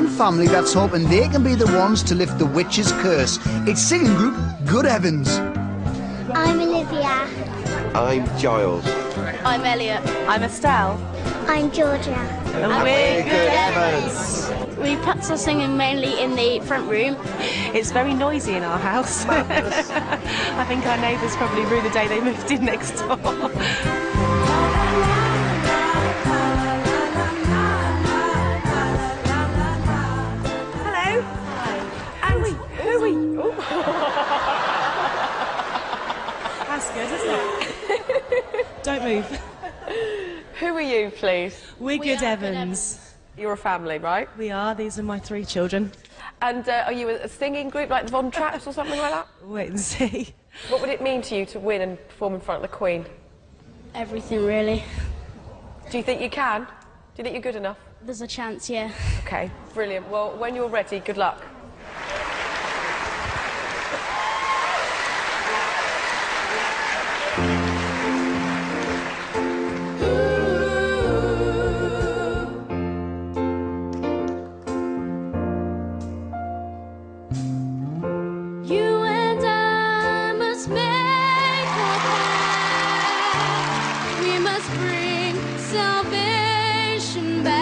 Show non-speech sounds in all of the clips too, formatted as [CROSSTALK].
one family that's hoping they can be the ones to lift the witch's curse. It's singing group Good Evans. I'm Olivia. I'm Giles. I'm Elliot. I'm Estelle. I'm Georgia. And we're Good Evans. We practice our singing mainly in the front room. It's very noisy in our house. [LAUGHS] I think our neighbours probably rue the day they moved in next door. Move. [LAUGHS] Who are you, please? We're Good Evans. You're a family, right? We are. These are my three children. And uh, are you a singing group like the Von Trapps or something like that? [LAUGHS] Wait and see. What would it mean to you to win and perform in front of the Queen? Everything, really. Do you think you can? Do you think you're good enough? There's a chance, yeah. Okay, brilliant. Well, when you're ready, good luck. Salvation back.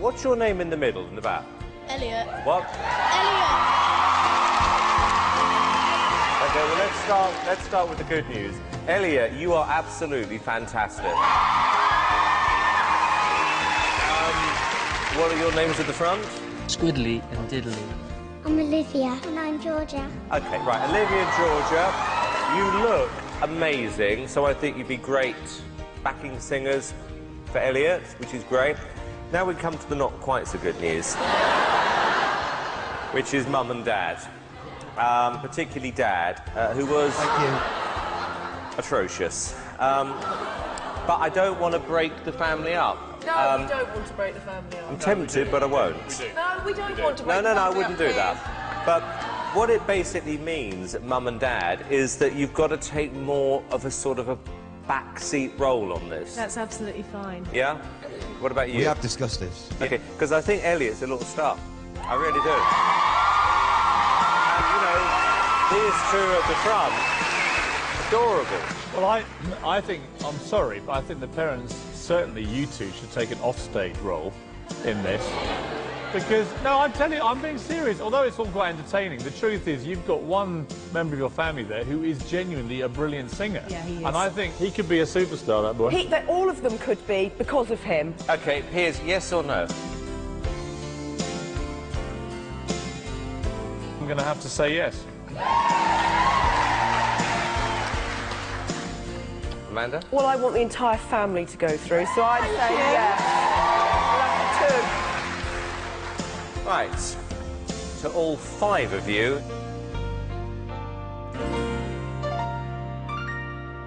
What's your name in the middle, in the back? Elliot. What? Elliot. Okay, well let's start. Let's start with the good news. Elliot, you are absolutely fantastic. Um, what are your names at the front? Squiddly and diddly. I'm Olivia. And I'm Georgia. Okay, right. Olivia and Georgia, you look amazing. So I think you'd be great backing singers for Elliot, which is great. Now we come to the not quite so good news, [LAUGHS] which is mum and dad. Um, particularly dad, uh, who was atrocious. Um, but I don't want to break the family up. No, Um, we don't want to break the family up. I'm tempted, but I won't. No, we don't want to break No, no, the no, I wouldn't up, do that. But what it basically means, mum and dad, is that you've got to take more of a sort of a backseat role on this. That's absolutely fine. Yeah? What about you? We have discussed this. Okay, because I think Elliot's a little star. I really do. And, you know, these two at the front, adorable. Well, I, I think, I'm sorry, but I think the parents, certainly you two, should take an offstage role in this. Because, no, I'm telling you, I'm being serious. Although it's all quite entertaining, the truth is you've got one member of your family there who is genuinely a brilliant singer. Yeah, he is. And I think he could be a superstar, that boy. He, they, all of them could be because of him. Okay, Piers, yes or no? I'm going to have to say yes. Amanda? Well, I want the entire family to go through, so I'd say yes. Lucky. Right. To all five of you,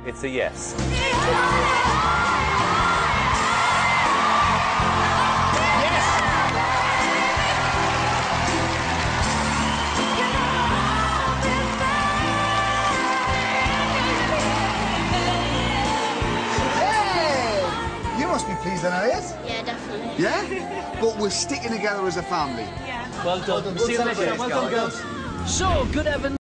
it's a yes. Hey! You must be pleased then, Elliot. Yeah, definitely. Yeah? but we're sticking together as a family. Yeah. Well done. See you next time. Well done, girls. So, good heavens.